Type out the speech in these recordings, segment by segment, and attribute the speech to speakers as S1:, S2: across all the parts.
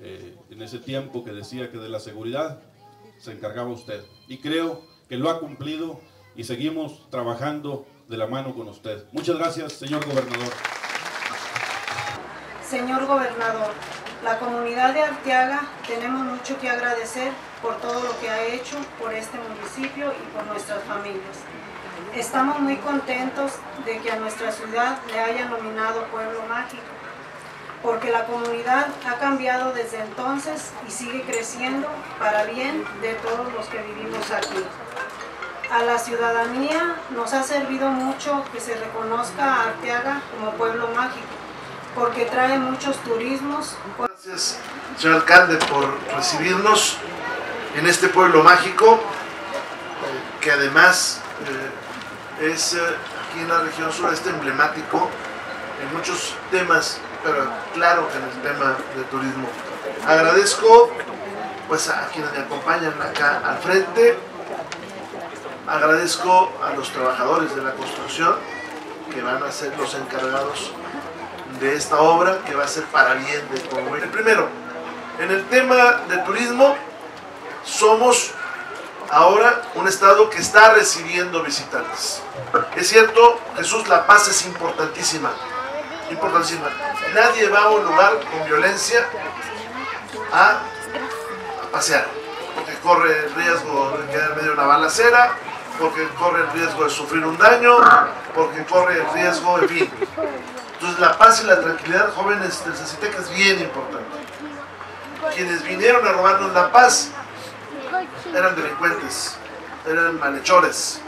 S1: eh, en ese tiempo que decía que de la seguridad se encargaba usted. Y creo que lo ha cumplido y seguimos trabajando de la mano con usted. Muchas gracias, señor gobernador.
S2: Señor gobernador, la comunidad de Arteaga tenemos mucho que agradecer por todo lo que ha hecho por este municipio y por nuestras familias. Estamos muy contentos de que a nuestra ciudad le hayan nominado Pueblo Mágico, porque la comunidad ha cambiado desde entonces y sigue creciendo para bien de todos los que vivimos aquí. A la ciudadanía nos ha servido mucho que se reconozca a Arteaga como pueblo mágico, porque trae muchos turismos.
S3: Gracias, señor alcalde, por recibirnos en este pueblo mágico, que además eh, es eh, aquí en la región sureste emblemático en muchos temas, pero claro que en el tema de turismo. Agradezco pues a quienes me acompañan acá al frente, agradezco a los trabajadores de la construcción que van a ser los encargados de esta obra que va a ser para bien de todo. El primero, en el tema de turismo, somos ahora un estado que está recibiendo visitantes. Es cierto, Jesús, la paz es importantísima, importantísima. Nadie va a un lugar con violencia a, pasear, porque corre el riesgo de quedar medio de una balacera, porque corre el riesgo de sufrir un daño, porque corre el riesgo, en fin. Entonces la paz y la tranquilidad, jóvenes del Zaciteca, es bien importante. Quienes vinieron a robarnos la paz eran delincuentes, eran malhechores,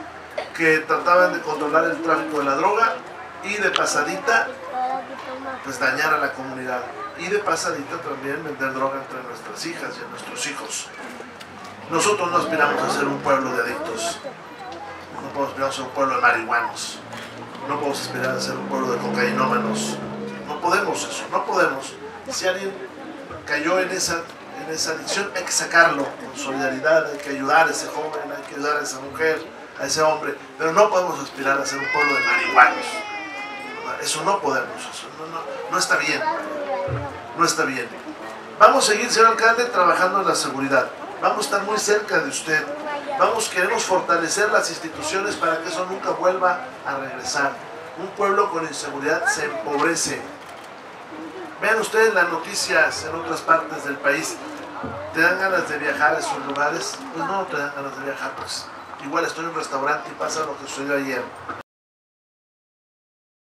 S3: que trataban de controlar el tráfico de la droga y de pasadita, pues dañar a la comunidad. Y de pasadita también vender droga entre nuestras hijas y a nuestros hijos. Nosotros no aspiramos a ser un pueblo de adictos, no podemos aspirar a ser un pueblo de marihuanos, no podemos aspirar a ser un pueblo de cocainómanos, no podemos eso, no podemos. Si alguien cayó en esa, en esa adicción, hay que sacarlo con solidaridad, hay que ayudar a ese joven, hay que ayudar a esa mujer, a ese hombre, pero no podemos aspirar a ser un pueblo de marihuanos. Eso no podemos, eso no, no, no está bien, no está bien. Vamos a seguir, señor alcalde, trabajando en la seguridad. Vamos a estar muy cerca de usted. Vamos, queremos fortalecer las instituciones para que eso nunca vuelva a regresar. Un pueblo con inseguridad se empobrece. Vean ustedes las noticias en otras partes del país. ¿Te dan ganas de viajar a esos lugares? Pues no, te dan ganas de viajar, pues igual estoy en un restaurante y pasa lo que sucedió ayer.